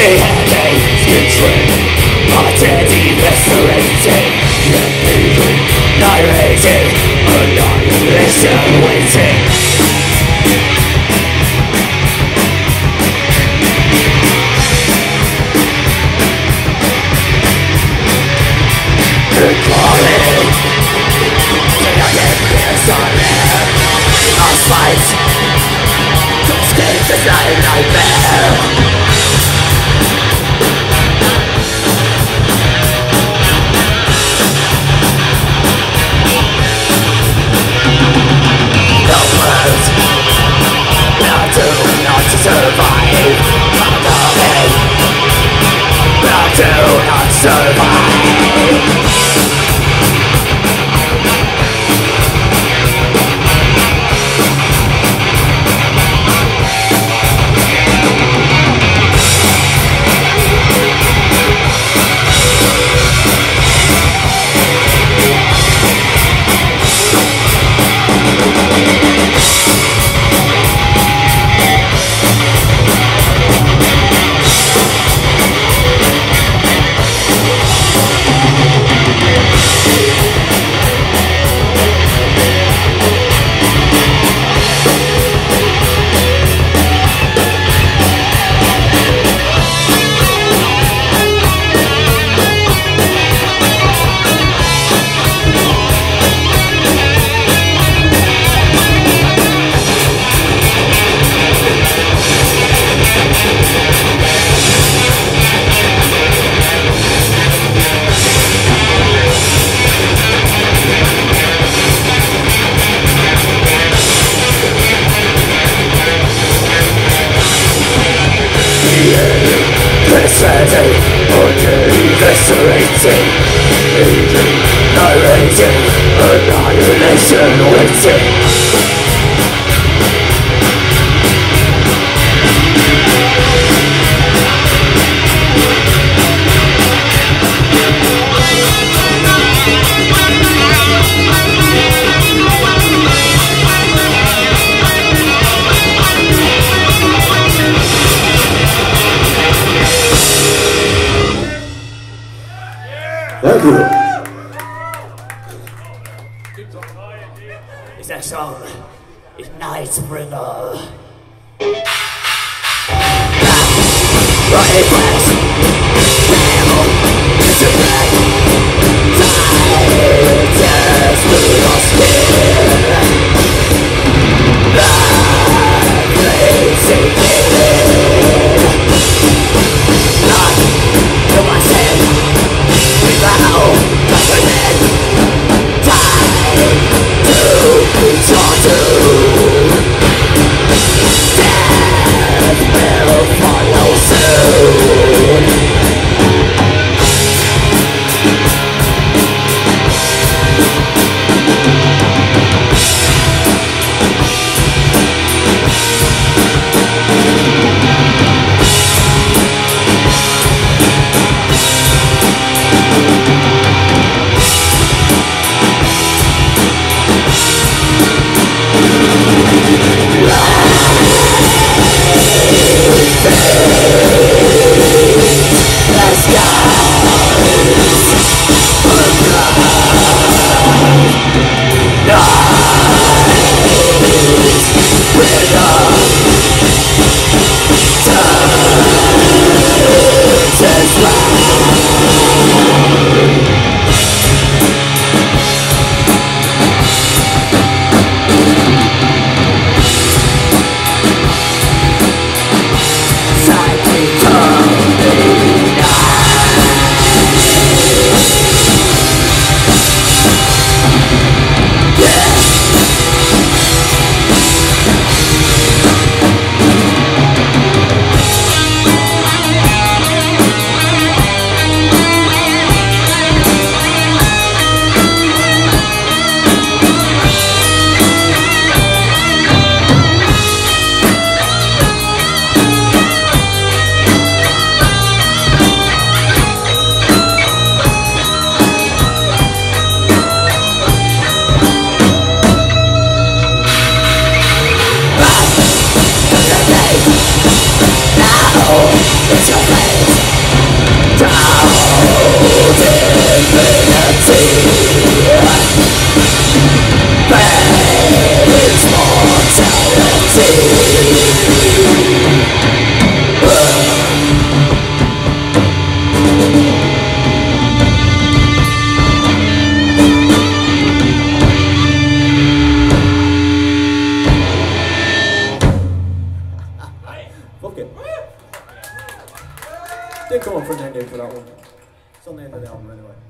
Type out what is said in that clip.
they had a putrid Potted, eviscerated Yet even narrated Annihilation waiting Good calling Did I get this on air? I'll Escape this nightmare Being Penetrating, unduly eviscerating Leading, narrating, annihilation waiting Thank you. This next song is Nightbringer. Right Didn't come on Fernando for that one. It's on the end of the album anyway.